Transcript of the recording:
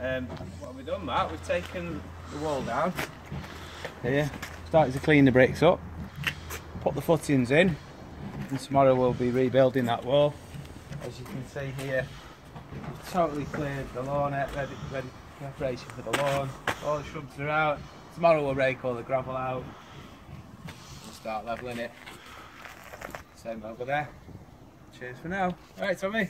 Um, what have we done, Matt? We've taken the wall down here, started to clean the bricks up, put the footings in, and tomorrow we'll be rebuilding that wall. As you can see here, totally cleared the lawn out, ready, ready preparation for the lawn. All the shrubs are out. Tomorrow we'll rake all the gravel out. We'll start levelling it. Same over there. Cheers for now. Alright, Tommy.